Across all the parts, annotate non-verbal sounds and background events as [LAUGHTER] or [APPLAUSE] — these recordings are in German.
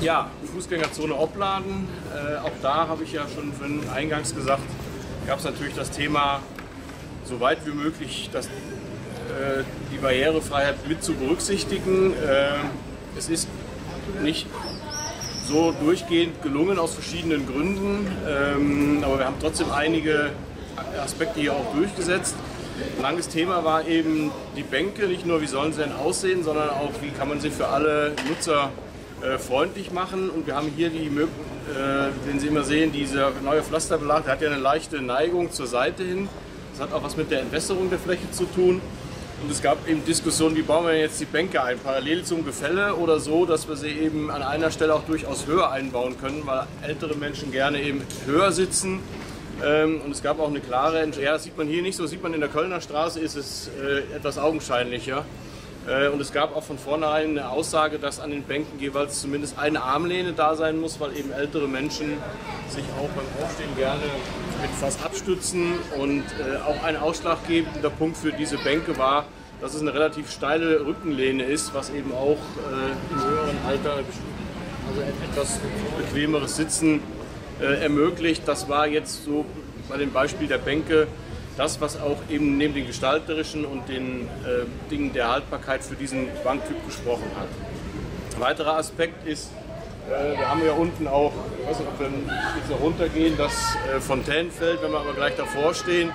Ja, Fußgängerzone Opladen. Äh, auch da habe ich ja schon eingangs gesagt, gab es natürlich das Thema, so weit wie möglich das, äh, die Barrierefreiheit mit zu berücksichtigen. Äh, es ist nicht so durchgehend gelungen aus verschiedenen Gründen, ähm, aber wir haben trotzdem einige Aspekte hier auch durchgesetzt. Ein langes Thema war eben die Bänke, nicht nur wie sollen sie denn aussehen, sondern auch wie kann man sie für alle Nutzer äh, freundlich machen. Und wir haben hier die äh, den Sie immer sehen, dieser neue Pflasterbelag, der hat ja eine leichte Neigung zur Seite hin. Das hat auch was mit der Entwässerung der Fläche zu tun. Und es gab eben Diskussionen, wie bauen wir jetzt die Bänke ein, parallel zum Gefälle oder so, dass wir sie eben an einer Stelle auch durchaus höher einbauen können, weil ältere Menschen gerne eben höher sitzen. Ähm, und es gab auch eine klare, ja, das sieht man hier nicht so, sieht man in der Kölner Straße, ist es äh, etwas augenscheinlicher. Äh, und es gab auch von vornherein eine Aussage, dass an den Bänken jeweils zumindest eine Armlehne da sein muss, weil eben ältere Menschen sich auch beim Aufstehen gerne etwas abstützen. Und äh, auch ein ausschlaggebender Punkt für diese Bänke war, dass es eine relativ steile Rückenlehne ist, was eben auch äh, im höheren Alter also etwas bequemeres Sitzen ermöglicht. Das war jetzt so bei dem Beispiel der Bänke das, was auch eben neben den gestalterischen und den äh, Dingen der Haltbarkeit für diesen Banktyp gesprochen hat. Ein weiterer Aspekt ist, äh, wir haben ja unten auch, ich weiß nicht, ob wir jetzt noch runtergehen, das äh, Fontänenfeld, wenn wir aber gleich davor stehen,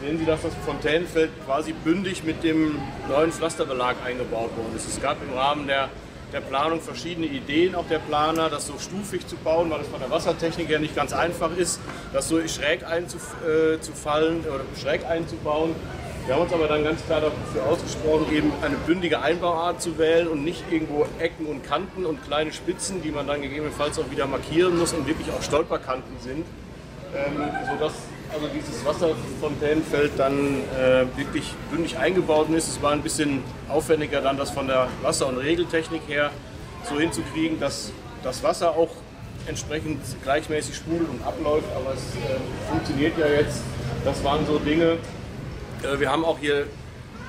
sehen Sie, dass das Fontänenfeld quasi bündig mit dem neuen Pflasterbelag eingebaut worden ist. Es gab im Rahmen der der Planung verschiedene Ideen, auch der Planer, das so stufig zu bauen, weil es von der Wassertechnik her nicht ganz einfach ist, das so schräg einzufallen äh, oder schräg einzubauen. Wir haben uns aber dann ganz klar dafür ausgesprochen, eben eine bündige Einbauart zu wählen und nicht irgendwo Ecken und Kanten und kleine Spitzen, die man dann gegebenenfalls auch wieder markieren muss und wirklich auch Stolperkanten sind, ähm, sodass also dieses Wasserfontänenfeld dann äh, wirklich bündig eingebaut ist. Es war ein bisschen aufwendiger dann das von der Wasser- und Regeltechnik her so hinzukriegen, dass das Wasser auch entsprechend gleichmäßig sprudelt und abläuft, aber es äh, funktioniert ja jetzt. Das waren so Dinge. Äh, wir haben auch hier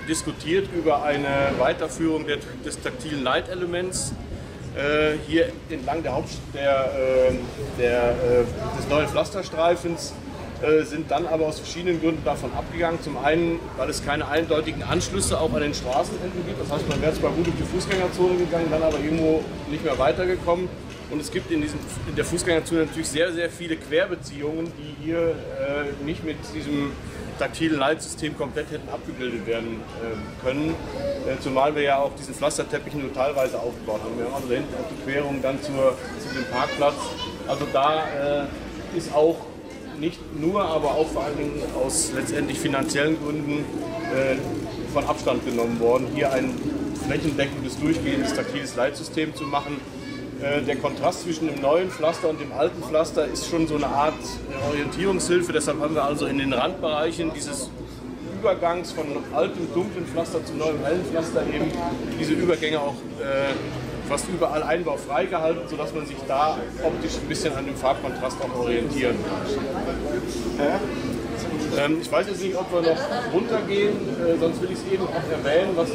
diskutiert über eine Weiterführung der, des taktilen Leitelements äh, hier entlang der Haupt der, ähm, der, äh, des neuen Pflasterstreifens äh, sind dann aber aus verschiedenen Gründen davon abgegangen. Zum einen, weil es keine eindeutigen Anschlüsse auch an den Straßenenden gibt. Das heißt, man wäre zwar gut durch die Fußgängerzone gegangen, dann aber irgendwo nicht mehr weitergekommen. Und es gibt in, diesem, in der Fußgängerzone natürlich sehr, sehr viele Querbeziehungen, die hier äh, nicht mit diesem taktilen Leitsystem komplett hätten abgebildet werden äh, können. Äh, zumal wir ja auch diesen Pflasterteppich nur teilweise aufgebaut haben. Wir haben also hinten auch die Querung dann zur, zu dem Parkplatz. Also da äh, ist auch nicht nur, aber auch vor allen Dingen aus letztendlich finanziellen Gründen äh, von Abstand genommen worden, hier ein flächendeckendes, durchgehendes taktiles Leitsystem zu machen. Äh, der Kontrast zwischen dem neuen Pflaster und dem alten Pflaster ist schon so eine Art äh, Orientierungshilfe. Deshalb haben wir also in den Randbereichen dieses Übergangs von altem dunklen Pflaster zu neuem hellen Pflaster eben diese Übergänge auch äh, fast überall einbaufrei gehalten, sodass man sich da optisch ein bisschen an dem Farbkontrast auch orientieren kann. Ähm, ich weiß jetzt nicht, ob wir noch runtergehen, äh, sonst will ich es eben auch erwähnen. Was, äh,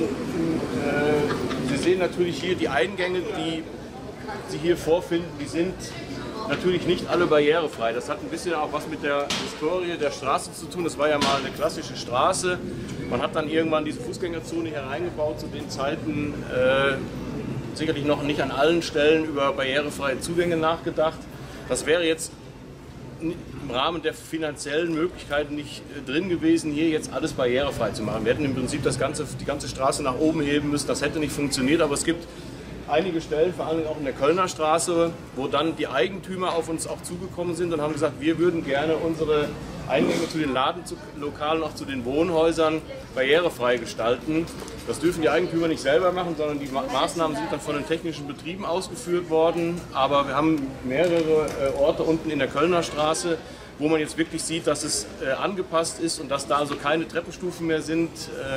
Sie sehen natürlich hier die Eingänge, die Sie hier vorfinden, die sind natürlich nicht alle barrierefrei. Das hat ein bisschen auch was mit der Historie der Straße zu tun. Das war ja mal eine klassische Straße. Man hat dann irgendwann diese Fußgängerzone hier reingebaut zu den Zeiten, äh, sicherlich noch nicht an allen Stellen über barrierefreie Zugänge nachgedacht. Das wäre jetzt im Rahmen der finanziellen Möglichkeiten nicht äh, drin gewesen, hier jetzt alles barrierefrei zu machen. Wir hätten im Prinzip das ganze, die ganze Straße nach oben heben müssen. Das hätte nicht funktioniert, aber es gibt einige Stellen, vor allem auch in der Kölner Straße, wo dann die Eigentümer auf uns auch zugekommen sind und haben gesagt, wir würden gerne unsere Eingänge zu den Ladenlokalen, auch zu den Wohnhäusern barrierefrei gestalten. Das dürfen die Eigentümer nicht selber machen, sondern die Maßnahmen sind dann von den technischen Betrieben ausgeführt worden. Aber wir haben mehrere äh, Orte unten in der Kölner Straße, wo man jetzt wirklich sieht, dass es äh, angepasst ist und dass da also keine Treppenstufen mehr sind.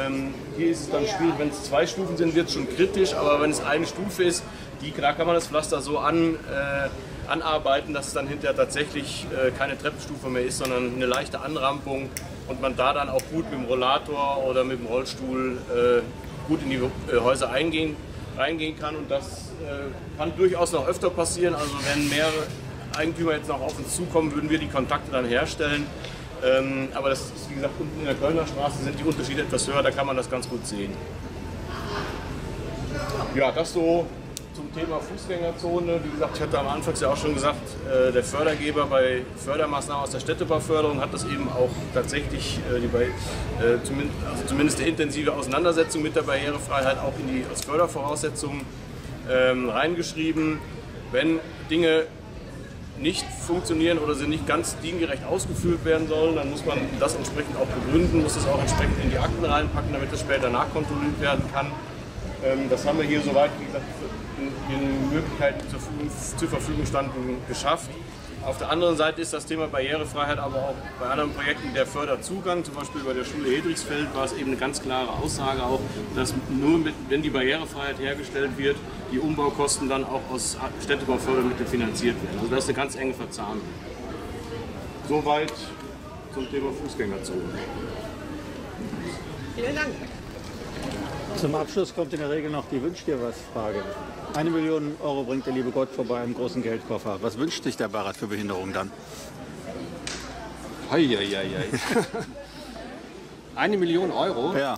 Ähm, hier ist es dann schwierig, wenn es zwei Stufen sind, wird es schon kritisch, aber wenn es eine Stufe ist, die, da kann man das Pflaster so an, äh, anarbeiten, dass es dann hinterher tatsächlich äh, keine Treppenstufe mehr ist, sondern eine leichte Anrampung und man da dann auch gut mit dem Rollator oder mit dem Rollstuhl äh, gut in die äh, Häuser eingehen reingehen kann. Und das äh, kann durchaus noch öfter passieren. Also wenn mehrere Eigentümer jetzt noch auf uns zukommen, würden wir die Kontakte dann herstellen. Ähm, aber das ist, wie gesagt, unten in der Kölner Straße sind die Unterschiede etwas höher, da kann man das ganz gut sehen. Ja, das so zum Thema Fußgängerzone. Wie gesagt, ich hatte am Anfang ja auch schon gesagt, äh, der Fördergeber bei Fördermaßnahmen aus der Städtebauförderung hat das eben auch tatsächlich äh, die, äh, also zumindest eine intensive Auseinandersetzung mit der Barrierefreiheit auch in die als Fördervoraussetzungen ähm, reingeschrieben. Wenn Dinge nicht funktionieren oder sie nicht ganz diengerecht ausgeführt werden sollen, dann muss man das entsprechend auch begründen, muss es auch entsprechend in die Akten reinpacken, damit es später nachkontrolliert werden kann. Ähm, das haben wir hier soweit, wie gesagt, in den Möglichkeiten zur, zur Verfügung standen, geschafft. Auf der anderen Seite ist das Thema Barrierefreiheit aber auch bei anderen Projekten der Förderzugang. Zum Beispiel bei der Schule Hedrichsfeld war es eben eine ganz klare Aussage auch, dass nur mit, wenn die Barrierefreiheit hergestellt wird, die Umbaukosten dann auch aus Städtebaufördermitteln finanziert werden. Also das ist eine ganz enge Verzahnung. Soweit zum Thema Fußgängerzone. Vielen Dank. Zum Abschluss kommt in der Regel noch die Wünsch dir was Frage. Eine Million Euro bringt der liebe Gott vorbei im großen Geldkoffer. Was wünscht sich der Barat für Behinderung dann? Heieiei. [LAUGHS] Eine Million Euro? Ja.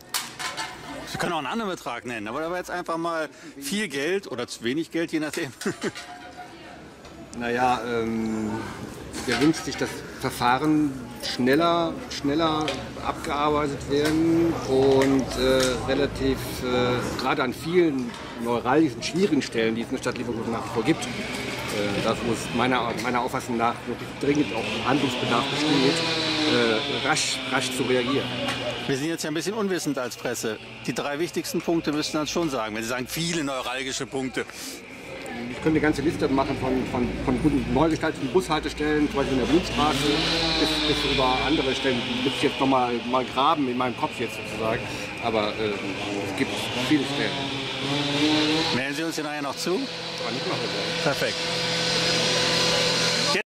Wir können auch einen anderen Betrag nennen, aber da war jetzt einfach mal viel Geld oder zu wenig Geld, je nachdem. [LAUGHS] Naja, ähm, der wünscht sich, dass Verfahren schneller, schneller abgearbeitet werden und äh, relativ, äh, gerade an vielen neuralgischen, schwierigen Stellen, die es in der Stadt Leverkusen nach wie vor gibt, äh, da wo es meiner, meiner Auffassung nach wirklich dringend auch Handlungsbedarf besteht, äh, rasch, rasch zu reagieren. Wir sind jetzt ja ein bisschen unwissend als Presse. Die drei wichtigsten Punkte müssten dann schon sagen, wenn Sie sagen, viele neuralgische Punkte. Ich könnte eine ganze Liste machen von, von, von guten, neu gestalteten Bushaltestellen, zum Beispiel in der Blutstraße, bis, bis über andere Stellen. Muss ich jetzt nochmal mal graben in meinem Kopf jetzt sozusagen. Aber äh, es gibt viele Stellen. Melden Sie uns hier nachher noch zu? Aber nicht machen Perfekt.